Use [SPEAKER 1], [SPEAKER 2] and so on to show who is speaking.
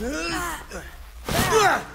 [SPEAKER 1] うわっ